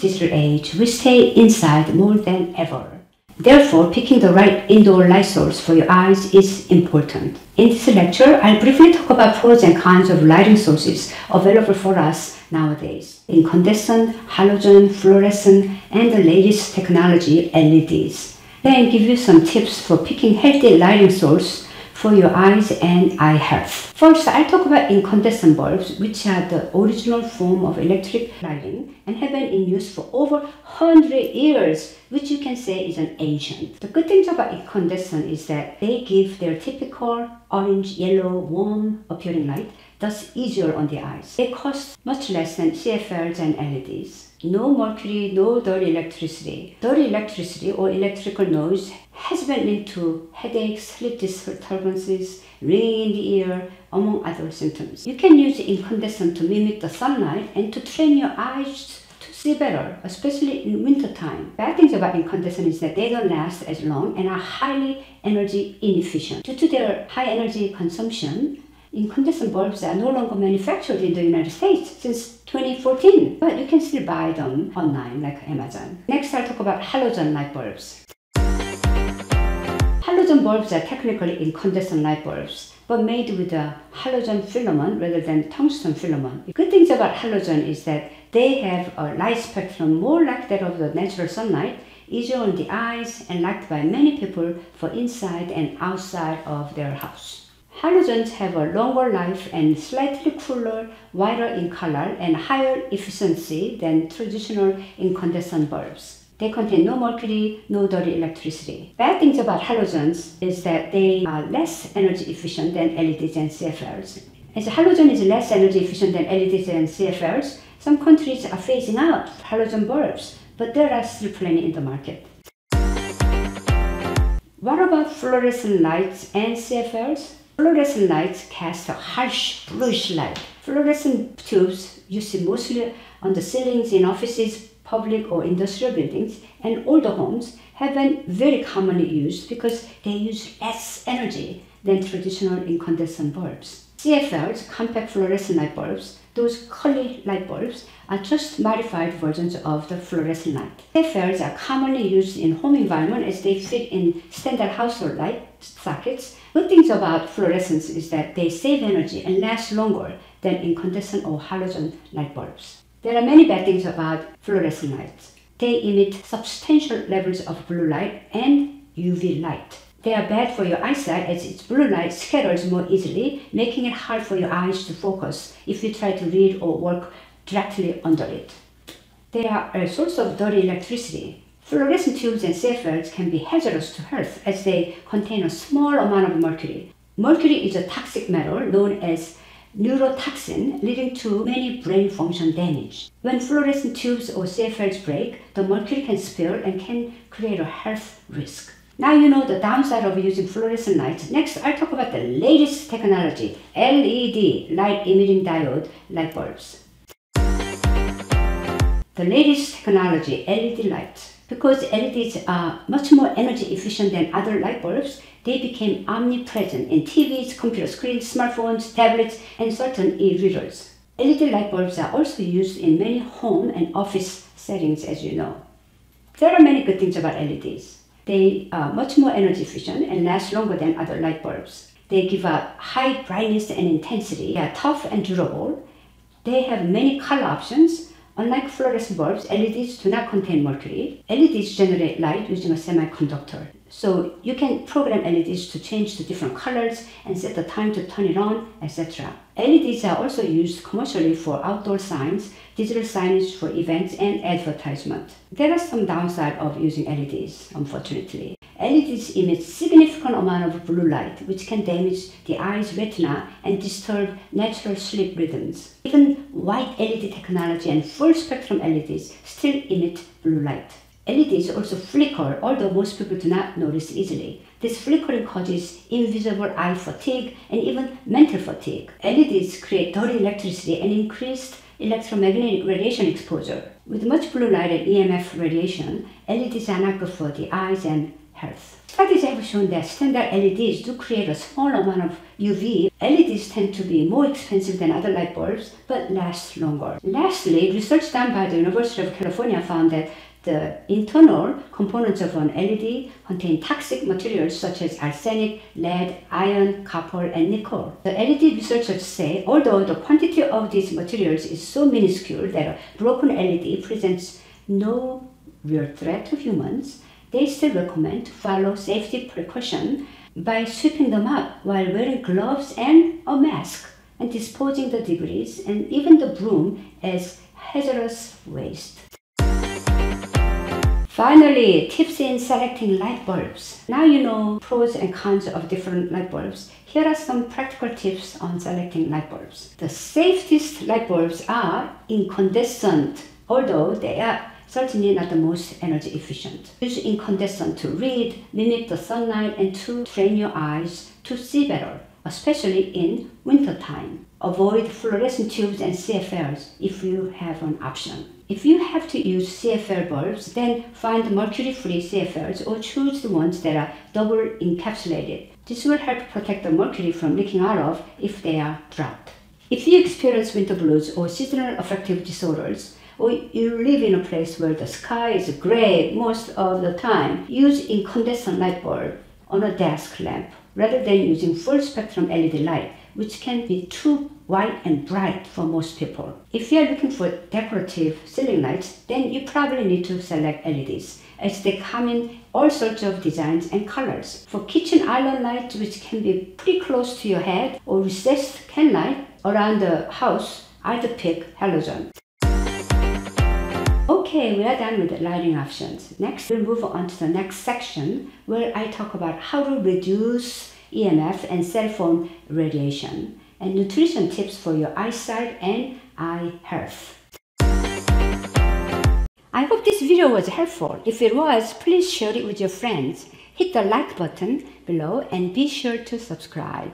digital age, we stay inside more than ever. Therefore, picking the right indoor light source for your eyes is important. In this lecture, I'll briefly talk about pros and cons of lighting sources available for us nowadays. Incandescent, halogen, fluorescent, and the latest technology LEDs. Then give you some tips for picking healthy lighting source for your eyes and eye health. First, I'll talk about incandescent bulbs, which are the original form of electric lighting and have been in use for over 100 years, which you can say is an ancient. The good thing about incandescent is that they give their typical orange, yellow, warm appearing light, thus easier on the eyes. They cost much less than CFLs and LEDs. No mercury, no dirty electricity. Dirty electricity or electrical noise has been linked to headaches, sleep disturbances, ringing in the ear, among other symptoms. You can use incandescent to mimic the sunlight and to train your eyes to see better, especially in winter time. Bad things about incandescent is that they don't last as long and are highly energy inefficient. Due to their high energy consumption, incandescent bulbs are no longer manufactured in the United States since 2014, but you can still buy them online like Amazon. Next, I'll talk about halogen light bulbs. Halogen bulbs are technically incandescent light bulbs, but made with a halogen filament rather than tungsten filament. The good things about halogen is that they have a light spectrum more like that of the natural sunlight, easier on the eyes and liked by many people for inside and outside of their house. Halogens have a longer life and slightly cooler, whiter in color and higher efficiency than traditional incandescent bulbs. They contain no mercury, no dirty electricity. Bad things about halogens is that they are less energy efficient than LEDs and CFLs. As halogen is less energy efficient than LEDs and CFLs, some countries are phasing out halogen bulbs, but there are still plenty in the market. What about fluorescent lights and CFLs? Fluorescent lights cast a harsh bluish light. Fluorescent tubes used mostly on the ceilings in offices, public or industrial buildings, and older homes have been very commonly used because they use less energy than traditional incandescent bulbs. CFLs, compact fluorescent light bulbs, those curly light bulbs, are just modified versions of the fluorescent light. CFLs are commonly used in home environment as they fit in standard household light sockets Good things about fluorescence is that they save energy and last longer than incandescent or halogen light bulbs. There are many bad things about fluorescent lights. They emit substantial levels of blue light and UV light. They are bad for your eyesight as its blue light scatters more easily, making it hard for your eyes to focus if you try to read or work directly under it. They are a source of dirty electricity. Fluorescent tubes and CFLs can be hazardous to health as they contain a small amount of mercury. Mercury is a toxic metal known as neurotoxin, leading to many brain function damage. When fluorescent tubes or CFLs break, the mercury can spill and can create a health risk. Now you know the downside of using fluorescent lights. Next, I'll talk about the latest technology, LED, light emitting diode light bulbs. The latest technology, LED lights. Because LEDs are much more energy efficient than other light bulbs, they became omnipresent in TVs, computer screens, smartphones, tablets, and certain e-readers. LED light bulbs are also used in many home and office settings, as you know. There are many good things about LEDs. They are much more energy efficient and last longer than other light bulbs. They give a high brightness and intensity. They are tough and durable. They have many color options Unlike fluorescent bulbs, LEDs do not contain mercury. LEDs generate light using a semiconductor. So you can program LEDs to change to different colors and set the time to turn it on, etc. LEDs are also used commercially for outdoor signs, digital signage for events, and advertisement. There are some downside of using LEDs, unfortunately. LEDs emit significant amount of blue light, which can damage the eye's retina and disturb natural sleep rhythms. Even white LED technology and full spectrum LEDs still emit blue light. LEDs also flicker, although most people do not notice easily. This flickering causes invisible eye fatigue and even mental fatigue. LEDs create dirty electricity and increased electromagnetic radiation exposure. With much blue light and EMF radiation, LEDs are not good for the eyes and health. Studies have shown that standard LEDs do create a small amount of UV. LEDs tend to be more expensive than other light bulbs, but last longer. Lastly, research done by the University of California found that the internal components of an LED contain toxic materials such as arsenic, lead, iron, copper, and nickel. The LED researchers say although the quantity of these materials is so minuscule that a broken LED presents no real threat to humans, they still recommend to follow safety precaution by sweeping them up while wearing gloves and a mask and disposing the debris and even the broom as hazardous waste. Finally, tips in selecting light bulbs. Now you know pros and cons of different light bulbs. Here are some practical tips on selecting light bulbs. The safest light bulbs are incandescent, although they are certainly not the most energy efficient. Use incandescent to read, mimic the sunlight, and to train your eyes to see better, especially in wintertime. Avoid fluorescent tubes and CFLs if you have an option. If you have to use CFL bulbs, then find mercury-free CFLs or choose the ones that are double encapsulated. This will help protect the mercury from leaking out of if they are dropped. If you experience winter blues or seasonal affective disorders, or you live in a place where the sky is gray most of the time, use incandescent light bulb on a desk lamp rather than using full spectrum LED light, which can be too white and bright for most people. If you are looking for decorative ceiling lights, then you probably need to select LEDs, as they come in all sorts of designs and colors. For kitchen island lights, which can be pretty close to your head, or recessed can light around the house, I'd pick halogen. Okay, we are done with the lighting options. Next, we'll move on to the next section where I talk about how to reduce EMF and cell phone radiation and nutrition tips for your eyesight and eye health. I hope this video was helpful. If it was, please share it with your friends. Hit the like button below and be sure to subscribe.